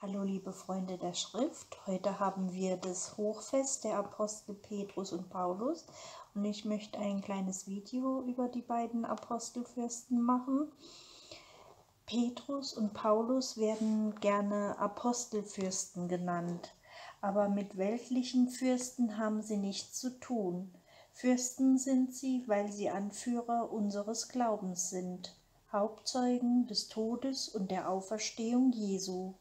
Hallo liebe Freunde der Schrift, heute haben wir das Hochfest der Apostel Petrus und Paulus und ich möchte ein kleines Video über die beiden Apostelfürsten machen. Petrus und Paulus werden gerne Apostelfürsten genannt, aber mit weltlichen Fürsten haben sie nichts zu tun. Fürsten sind sie, weil sie Anführer unseres Glaubens sind, Hauptzeugen des Todes und der Auferstehung Jesu.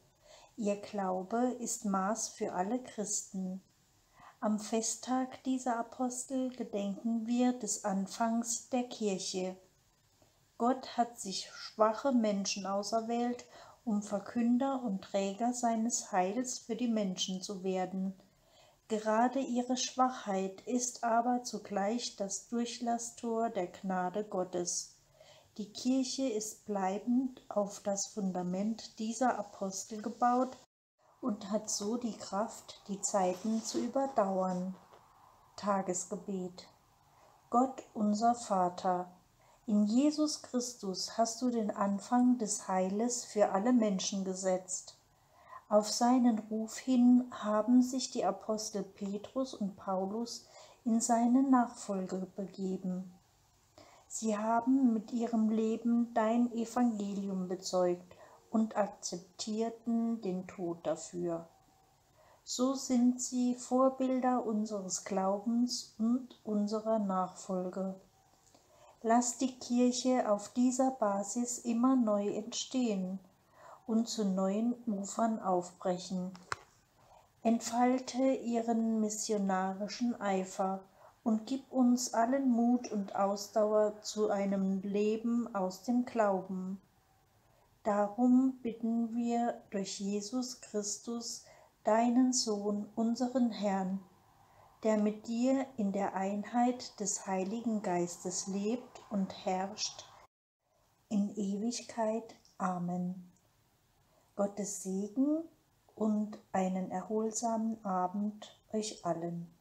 Ihr Glaube ist Maß für alle Christen. Am Festtag dieser Apostel gedenken wir des Anfangs der Kirche. Gott hat sich schwache Menschen auserwählt, um Verkünder und Träger seines Heils für die Menschen zu werden. Gerade ihre Schwachheit ist aber zugleich das Durchlasstor der Gnade Gottes. Die Kirche ist bleibend auf das Fundament dieser Apostel gebaut und hat so die Kraft, die Zeiten zu überdauern. Tagesgebet. Gott unser Vater, in Jesus Christus hast du den Anfang des Heiles für alle Menschen gesetzt. Auf seinen Ruf hin haben sich die Apostel Petrus und Paulus in seine Nachfolge begeben. Sie haben mit ihrem Leben dein Evangelium bezeugt und akzeptierten den Tod dafür. So sind sie Vorbilder unseres Glaubens und unserer Nachfolge. Lass die Kirche auf dieser Basis immer neu entstehen und zu neuen Ufern aufbrechen. Entfalte ihren missionarischen Eifer und gib uns allen Mut und Ausdauer zu einem Leben aus dem Glauben. Darum bitten wir durch Jesus Christus, deinen Sohn, unseren Herrn, der mit dir in der Einheit des Heiligen Geistes lebt und herrscht in Ewigkeit. Amen. Gottes Segen und einen erholsamen Abend euch allen.